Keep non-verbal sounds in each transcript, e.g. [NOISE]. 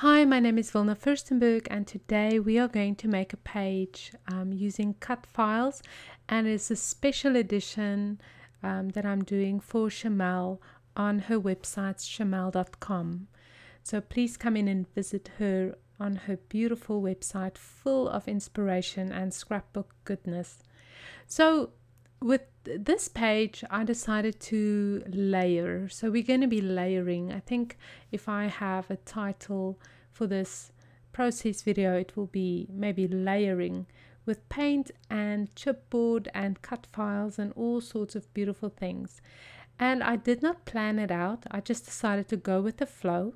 Hi, my name is Wilna Furstenberg and today we are going to make a page um, using cut files and it's a special edition um, that I'm doing for Shimelle on her website shimelle.com. So please come in and visit her on her beautiful website full of inspiration and scrapbook goodness. So with this page, I decided to layer. So we're going to be layering. I think if I have a title for this process video, it will be maybe layering with paint and chipboard and cut files and all sorts of beautiful things. And I did not plan it out. I just decided to go with the flow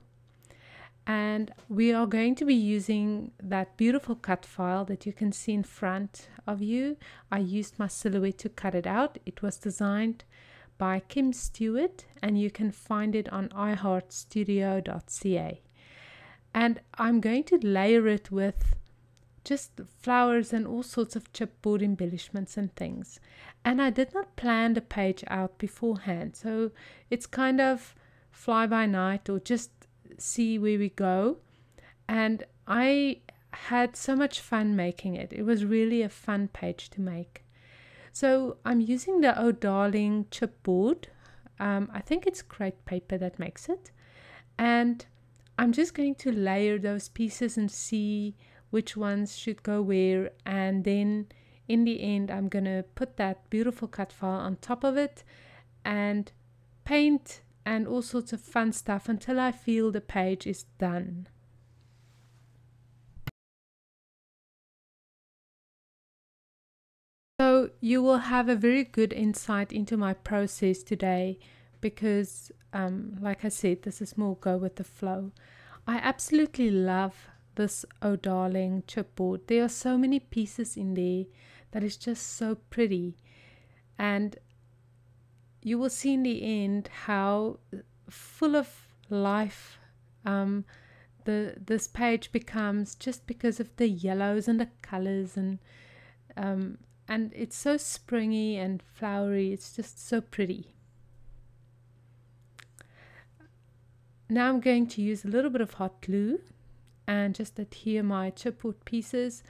and we are going to be using that beautiful cut file that you can see in front of you. I used my silhouette to cut it out. It was designed by Kim Stewart and you can find it on iheartstudio.ca. And I'm going to layer it with just flowers and all sorts of chipboard embellishments and things. And I did not plan the page out beforehand. So it's kind of fly by night or just see where we go. And I had so much fun making it. It was really a fun page to make. So I'm using the Oh Darling chipboard. Um, I think it's crepe paper that makes it. And I'm just going to layer those pieces and see which ones should go where. And then in the end, I'm going to put that beautiful cut file on top of it and paint and all sorts of fun stuff until I feel the page is done. So you will have a very good insight into my process today because um, like I said, this is more go with the flow. I absolutely love this Oh Darling chipboard. There are so many pieces in there that is just so pretty. And you will see in the end how full of life um, the this page becomes just because of the yellows and the colors and um, and it's so springy and flowery it's just so pretty. Now I'm going to use a little bit of hot glue and just adhere my chipboard pieces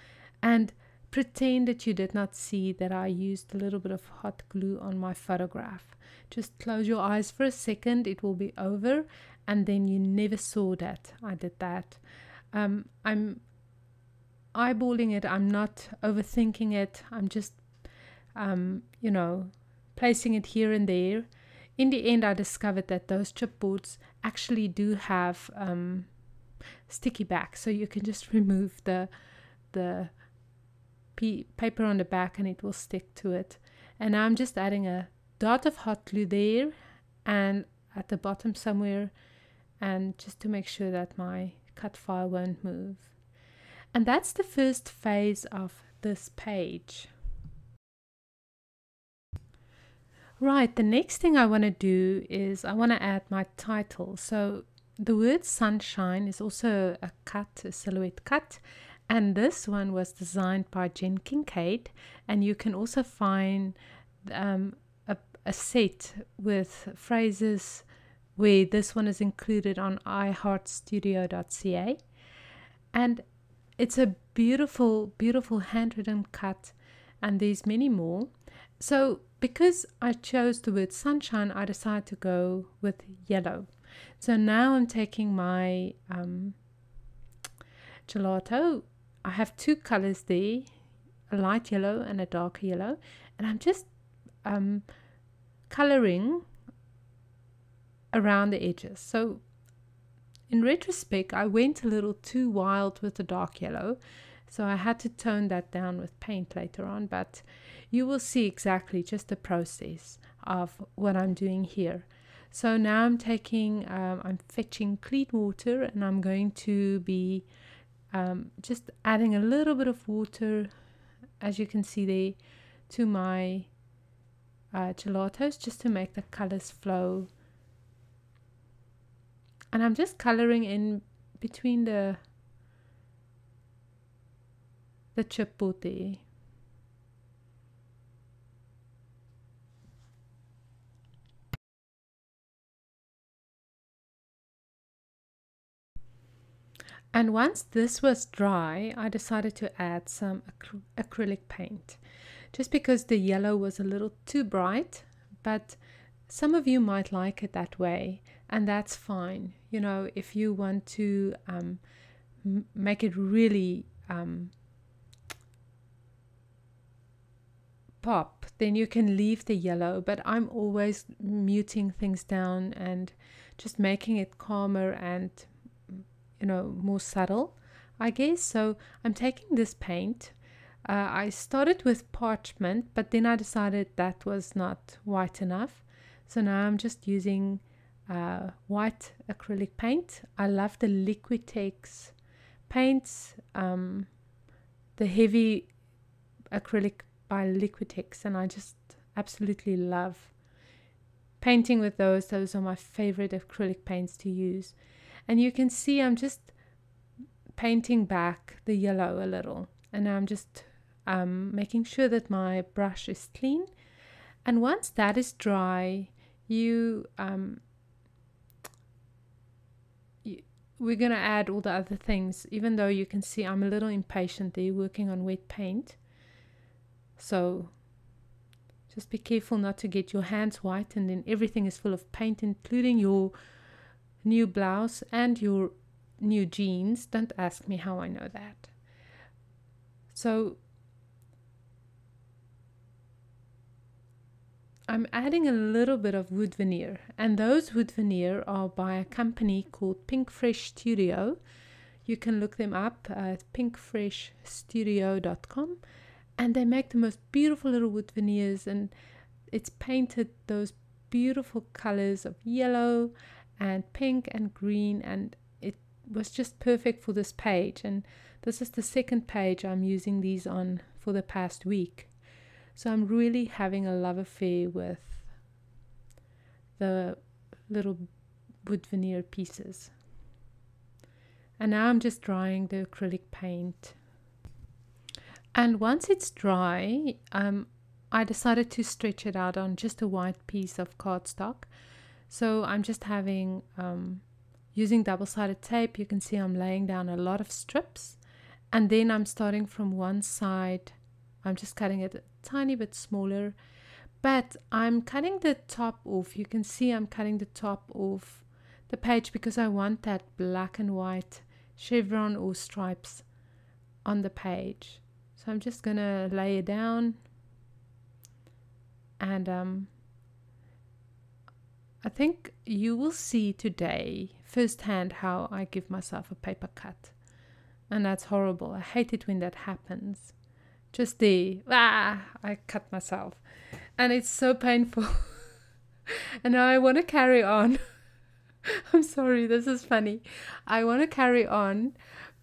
and pretend that you did not see that I used a little bit of hot glue on my photograph. Just close your eyes for a second, it will be over, and then you never saw that I did that. Um, I'm eyeballing it, I'm not overthinking it, I'm just, um, you know, placing it here and there. In the end, I discovered that those chipboards actually do have um, sticky back, so you can just [LAUGHS] remove the the paper on the back and it will stick to it. And I'm just adding a dot of hot glue there and at the bottom somewhere and just to make sure that my cut file won't move. And that's the first phase of this page. Right, the next thing I want to do is I want to add my title. So the word sunshine is also a cut, a silhouette cut, and this one was designed by Jen Kincaid, and you can also find um, a, a set with phrases where this one is included on iheartstudio.ca. And it's a beautiful, beautiful handwritten cut, and there's many more. So, because I chose the word sunshine, I decided to go with yellow. So now I'm taking my um, gelato I have two colors there, a light yellow and a darker yellow, and I'm just um, coloring around the edges. So in retrospect, I went a little too wild with the dark yellow, so I had to tone that down with paint later on, but you will see exactly just the process of what I'm doing here. So now I'm taking, um, I'm fetching clean water and I'm going to be um, just adding a little bit of water as you can see there to my uh, gelatos just to make the colors flow. And I'm just coloring in between the the chipboard there And once this was dry, I decided to add some acry acrylic paint just because the yellow was a little too bright, but some of you might like it that way, and that's fine. You know, if you want to um, make it really um, pop, then you can leave the yellow, but I'm always muting things down and just making it calmer and you know, more subtle, I guess. So I'm taking this paint. Uh, I started with parchment, but then I decided that was not white enough. So now I'm just using uh, white acrylic paint. I love the Liquitex paints, um, the heavy acrylic by Liquitex, and I just absolutely love painting with those. Those are my favorite acrylic paints to use. And you can see I'm just painting back the yellow a little. And I'm just um, making sure that my brush is clean. And once that is dry, you, um, you we're going to add all the other things, even though you can see I'm a little impatient there working on wet paint. So just be careful not to get your hands white and then everything is full of paint, including your new blouse and your new jeans. Don't ask me how I know that. So I'm adding a little bit of wood veneer, and those wood veneer are by a company called Pink Fresh Studio. You can look them up at pinkfreshstudio.com, and they make the most beautiful little wood veneers, and it's painted those beautiful colors of yellow and pink and green and it was just perfect for this page. And this is the second page I'm using these on for the past week. So I'm really having a love affair with the little wood veneer pieces. And now I'm just drying the acrylic paint. And once it's dry um, I decided to stretch it out on just a white piece of cardstock so I'm just having, um, using double-sided tape, you can see I'm laying down a lot of strips. And then I'm starting from one side. I'm just cutting it a tiny bit smaller. But I'm cutting the top off. You can see I'm cutting the top off the page because I want that black and white chevron or stripes on the page. So I'm just going to lay it down and um, I think you will see today firsthand how I give myself a paper cut. And that's horrible. I hate it when that happens. Just the, ah, I cut myself. And it's so painful. [LAUGHS] and I want to carry on. [LAUGHS] I'm sorry, this is funny. I want to carry on,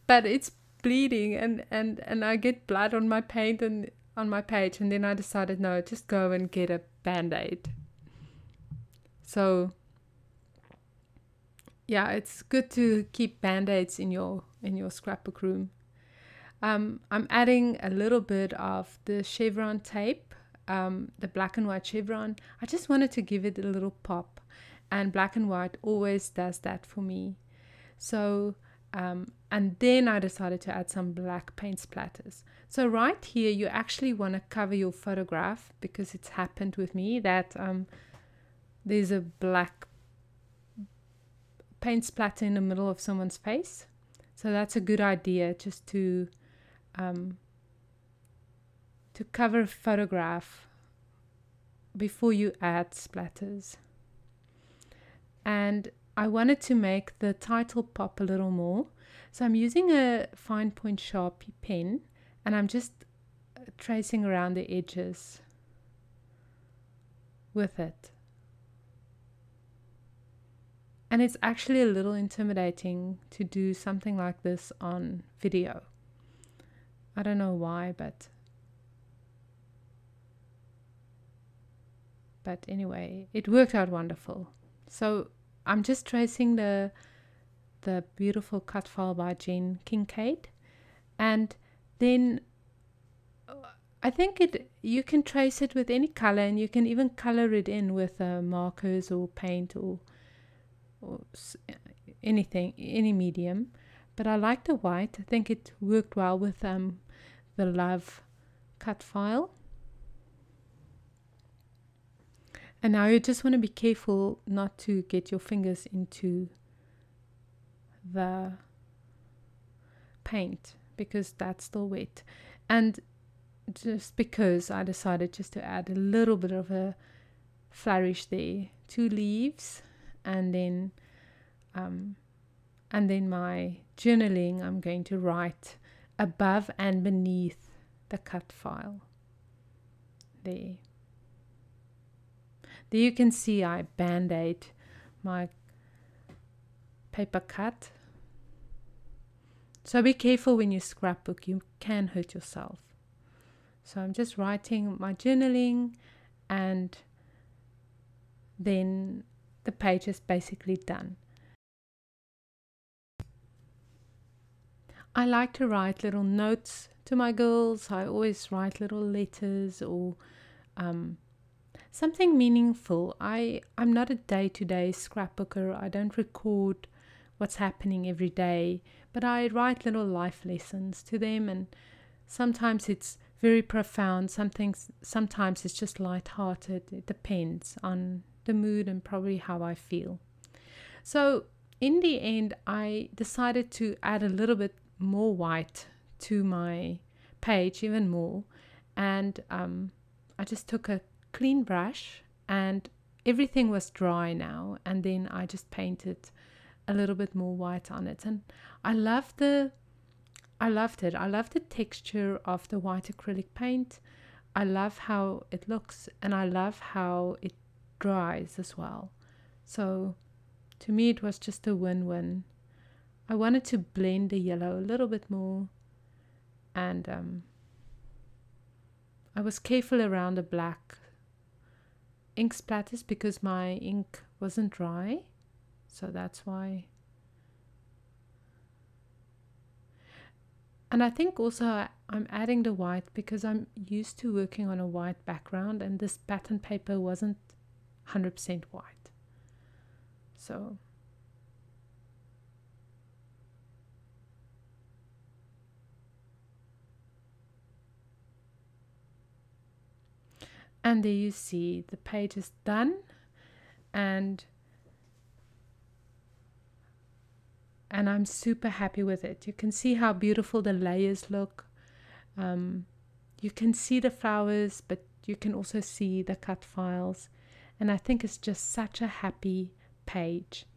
but it's bleeding and, and, and I get blood on my paint and on my page. And then I decided, no, just go and get a band aid so yeah, it's good to keep band-aids in your in your scrapbook room. Um, I'm adding a little bit of the chevron tape, um, the black and white chevron. I just wanted to give it a little pop, and black and white always does that for me. So, um, and then I decided to add some black paint splatters. So right here, you actually want to cover your photograph because it's happened with me that um, there's a black paint splatter in the middle of someone's face. So that's a good idea just to um, to cover a photograph before you add splatters. And I wanted to make the title pop a little more. So I'm using a fine point Sharpie pen and I'm just tracing around the edges with it. And it's actually a little intimidating to do something like this on video. I don't know why, but but anyway, it worked out wonderful. So I'm just tracing the the beautiful cut file by Jen Kincaid, and then uh, I think it you can trace it with any color, and you can even color it in with uh, markers or paint or or anything, any medium. but I like the white. I think it worked well with um, the love cut file. And now you just want to be careful not to get your fingers into the paint because that's still wet. And just because I decided just to add a little bit of a flourish there, two leaves, and then um, and then my journaling I'm going to write above and beneath the cut file. There. There you can see I band-aid my paper cut. So be careful when you scrapbook you can hurt yourself. So I'm just writing my journaling and then the page is basically done I like to write little notes to my girls. I always write little letters or um, something meaningful. I, I'm not a day to day scrapbooker. I don't record what's happening every day, but I write little life lessons to them, and sometimes it's very profound. Something, sometimes it's just light-hearted. It depends on the mood and probably how I feel. So in the end, I decided to add a little bit more white to my page, even more. And um, I just took a clean brush and everything was dry now. And then I just painted a little bit more white on it. And I love the I loved it. I love the texture of the white acrylic paint. I love how it looks and I love how it dries as well. So to me, it was just a win win. I wanted to blend the yellow a little bit more and um, I was careful around the black ink splatters because my ink wasn't dry so that's why and I think also I'm adding the white because I'm used to working on a white background and this pattern paper wasn't 100% white so and there you see the page is done and and I'm super happy with it. You can see how beautiful the layers look. Um, you can see the flowers, but you can also see the cut files. And I think it's just such a happy page.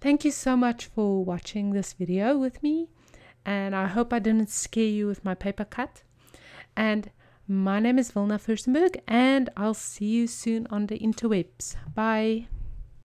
Thank you so much for watching this video with me. And I hope I didn't scare you with my paper cut. And my name is Wilna Furstenberg, and I'll see you soon on the interwebs. Bye.